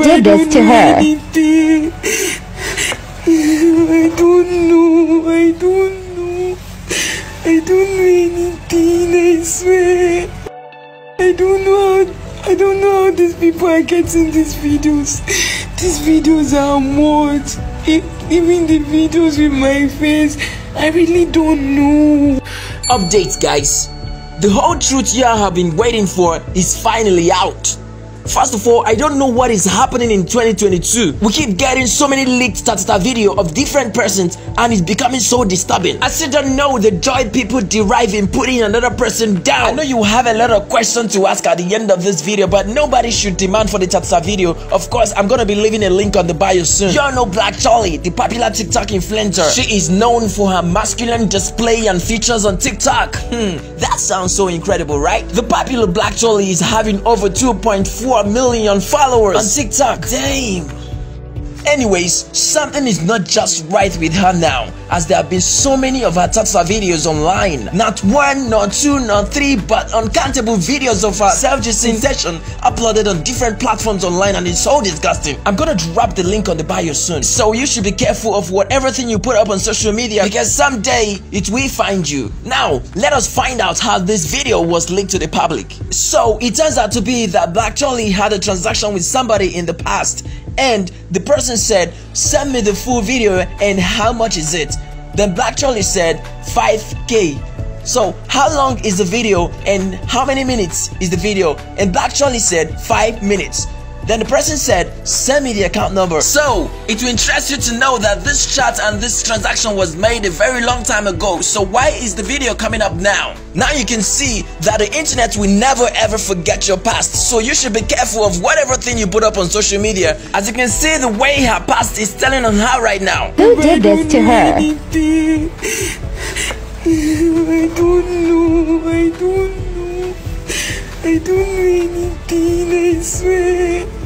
Who did this to her? Anything. I don't know. I don't know. I don't know anything. I swear. I don't know. How, I don't know how these people are getting these videos. These videos are mod. E- Even the videos with my face. I really don't know. Updates, guys. The whole truth you have been waiting for is finally out. First of all, I don't know what is happening in 2022. We keep getting so many leaked Tatata video of different persons and it's becoming so disturbing. I still don't know the joy people derive in putting another person down. I know you have a lot of questions to ask at the end of this video, but nobody should demand for the Tatata video. Of course, I'm gonna be leaving a link on the bio soon. You all know Black Chully, the popular TikTok influencer. She is known for her masculine display and features on TikTok. Hmm, that sounds so incredible, right? The popular Black Chully is having over 2.4 million followers on TikTok. Damn. Anyways, something is not just right with her now, as there have been so many of her Tatsa videos online. Not one, not two, not three, but uncountable videos of her self-dissing session uploaded on different platforms online and it's so disgusting. I'm gonna drop the link on the bio soon, so you should be careful of whatever thing you put up on social media because someday it will find you. Now, let us find out how this video was leaked to the public. So, it turns out to be that Black Chully had a transaction with somebody in the past and the person said send me the full video and how much is it? Then black chully said 5k so how long is the video and how many minutes is the video? And black chully said 5 minutes then the person said send me the account number so it will interest you to know that this chat and this transaction was made a very long time ago so why is the video coming up now now you can see that the internet will never ever forget your past so you should be careful of whatever thing you put up on social media as you can see the way her past is telling on her right now Who did this to her? I don't know. I don't know. I don't know anything. I swear.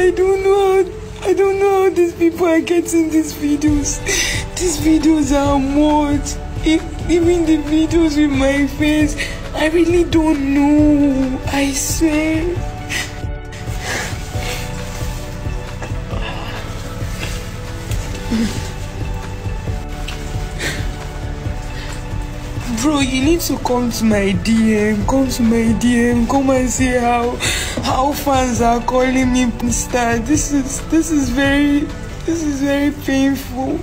I don't know. I don't know how these people are getting these videos. These videos are mod. E- Even the videos with my face. I really don't know. I swear. Bro, you need to come to my DM. Come to my DM. Come and see how how fans are calling me Star. This is this is very this is very painful.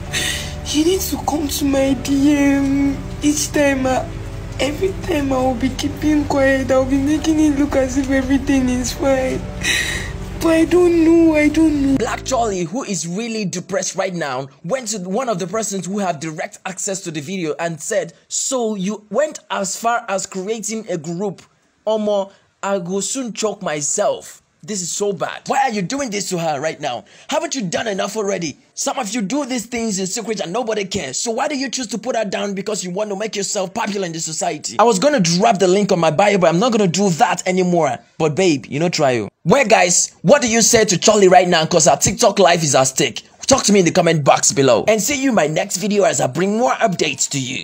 You need to come to my DM each time. I, every time I will be keeping quiet. I'll be making it look as if everything is fine. But I don't know. I don't know. Black Charlie, who is really depressed right now, went to one of the persons who have direct access to the video and said, So you went as far as creating a group. Omo, I will soon choke myself. This is so bad. Why are you doing this to her right now? Haven't you done enough already? Some of you do these things in secret and nobody cares. So why do you choose to put her down because you want to make yourself popular in the society? I was gonna drop the link on my bio, but I'm not gonna do that anymore. But babe, you know, try you. Well, guys, what do you say to Chully right now? Cause our TikTok life is at stake. Talk to me in the comment box below. And see you in my next video as I bring more updates to you.